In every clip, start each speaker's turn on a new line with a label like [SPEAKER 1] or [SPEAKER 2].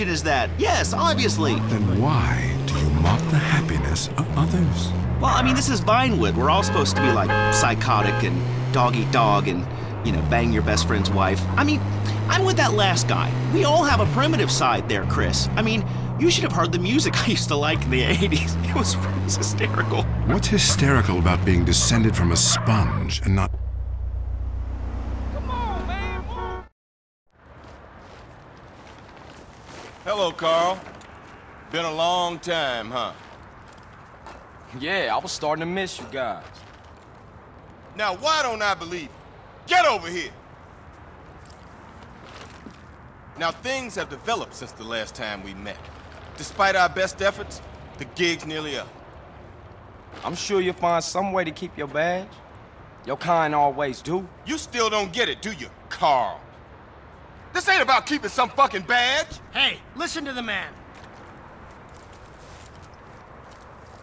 [SPEAKER 1] is that? Yes, obviously.
[SPEAKER 2] Then why do you mock the happiness of others?
[SPEAKER 1] Well, I mean, this is Vinewood. We're all supposed to be like psychotic and dog eat dog and, you know, bang your best friend's wife. I mean, I'm with that last guy. We all have a primitive side there, Cris. I mean, you should have heard the music I used to like in the 80s. It was, it was hysterical.
[SPEAKER 2] What's hysterical about being descended from a sponge and not
[SPEAKER 3] Hello, Carl. Been a long time, huh?
[SPEAKER 4] Yeah, I was starting to miss you guys.
[SPEAKER 3] Now, why don't I believe you? Get over here! Now, things have developed since the last time we met. Despite our best efforts, the gig's nearly up.
[SPEAKER 4] I'm sure you'll find some way to keep your badge. Your kind always do.
[SPEAKER 3] You still don't get it, do you, Carl? This ain't about keeping some fucking badge.
[SPEAKER 5] Hey, listen to the man.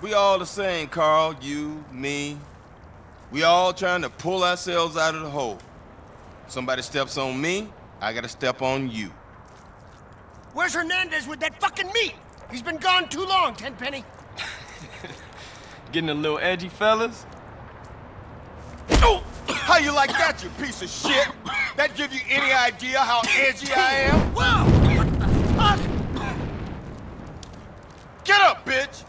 [SPEAKER 3] We all the same, Carl. You, me. We all trying to pull ourselves out of the hole. Somebody steps on me, I gotta step on you.
[SPEAKER 5] Where's Hernandez with that fucking meat? He's been gone too long, Tenpenny.
[SPEAKER 4] Getting a little edgy, fellas?
[SPEAKER 3] Oh! How you like that, you piece of shit? That give you any idea how edgy I am?
[SPEAKER 5] Whoa!
[SPEAKER 3] Get up, bitch!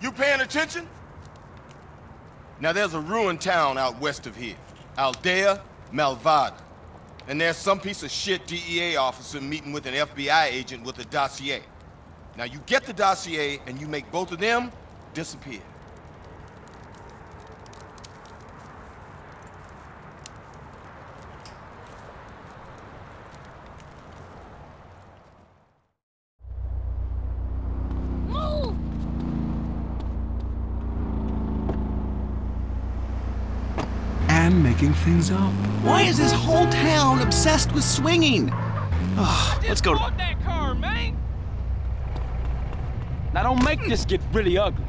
[SPEAKER 3] You paying attention? Now there's a ruined town out west of here. Aldea Malvada. And there's some piece of shit DEA officer meeting with an FBI agent with a dossier. Now you get the dossier and you make both of them disappear.
[SPEAKER 2] And making things up?
[SPEAKER 1] Why is this whole town obsessed with swinging? Ugh, let's go to...
[SPEAKER 6] that car, man. Now don't make this get really ugly.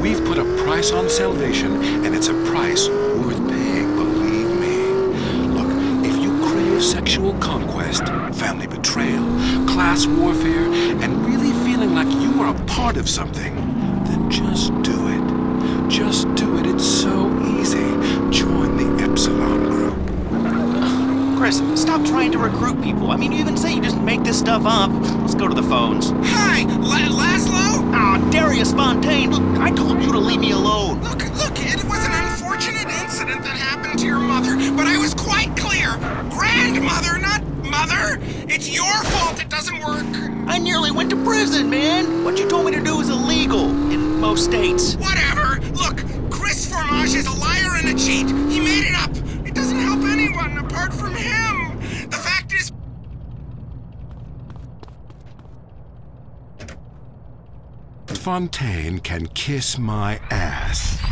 [SPEAKER 2] We've put a price on salvation, and it's a price worth paying, believe me. Look, if you crave sexual conquest, family betrayal, class warfare, and really feeling like you are a part of something, then just do it. Just do it. It's so easy. Join the Epsilon group.
[SPEAKER 1] Cris, stop trying to recruit people. I mean, you even say you just make this stuff up. Let's go to the phones.
[SPEAKER 7] Hi, La- Lazlow?
[SPEAKER 1] Ah, Darius Fontaine, look, I told you to leave me alone.
[SPEAKER 7] Look, look, it was an unfortunate incident that happened to your mother, but I was quite clear. Grandmother, not mother. It's your fault it doesn't work.
[SPEAKER 1] I nearly went to prison, man. What you told me to do is illegal in most states.
[SPEAKER 7] Whatever. Formage is a liar and a cheat. He made it up. It doesn't help anyone apart from him. The fact is.
[SPEAKER 2] Fontaine can kiss my ass.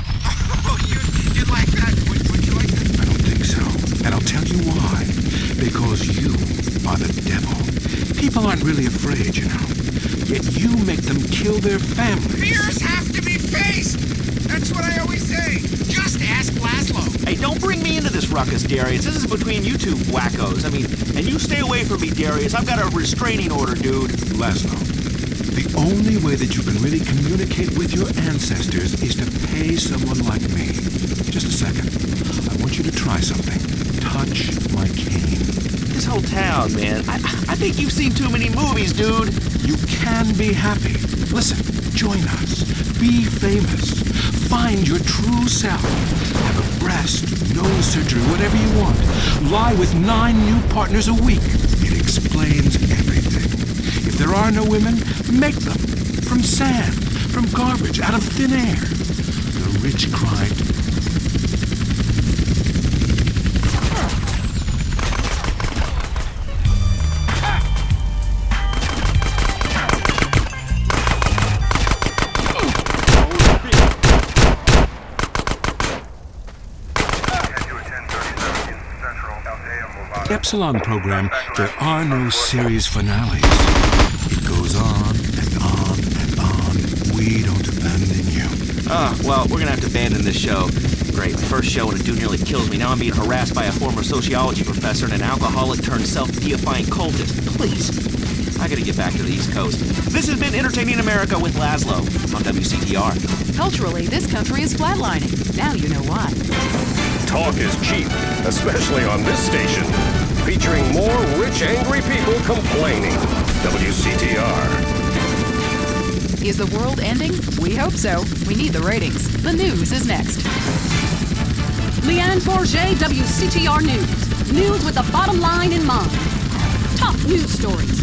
[SPEAKER 7] Oh, you, you like that? Would, would you like that?
[SPEAKER 2] I don't think so. And I'll tell you why. Because you are the devil. People aren't really afraid, you know. Yet you make them kill their families.
[SPEAKER 7] Fears have to be faced. That's what I always say. Just ask Lazlow.
[SPEAKER 1] Hey, don't bring me into this ruckus, Darius. This is between you two wackos. I mean, and you stay away from me, Darius. I've got a restraining order, dude.
[SPEAKER 2] Lazlow, the only way that you can really communicate with your ancestors is to pay someone like me. Just a second. I want you to try something. Touch my cane.
[SPEAKER 1] This whole town, man. I, I think you've seen too many movies, dude.
[SPEAKER 2] You can be happy. Listen, join us. Be famous. Find your true self. Have a breast, nose surgery, whatever you want. Lie with nine new partners a week. It explains everything. If there are no women, make them. From sand, from garbage, out of thin air. The rich cried, Epsilon program, there are no series finales. It goes on and on and on. We don't abandon you.
[SPEAKER 1] Oh, well, we're gonna have to abandon this show. Great, first show and a dude nearly kills me. Now I'm being harassed by a former sociology professor and an alcoholic turned self-deifying cultist. Please. I gotta get back to the East Coast. This has been Entertaining America with Lazlow on WCTR.
[SPEAKER 8] Culturally, this country is flatlining. Now you know why.
[SPEAKER 9] Talk is cheap, especially on this station. Featuring more rich, angry people complaining. WCTR.
[SPEAKER 8] Is the world ending? We hope so. We need the ratings. The news is next.
[SPEAKER 10] Leanne Forget, WCTR News. News with the bottom line in mind. Top news stories.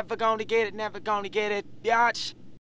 [SPEAKER 6] Never gonna get it, never gonna get it, biatch.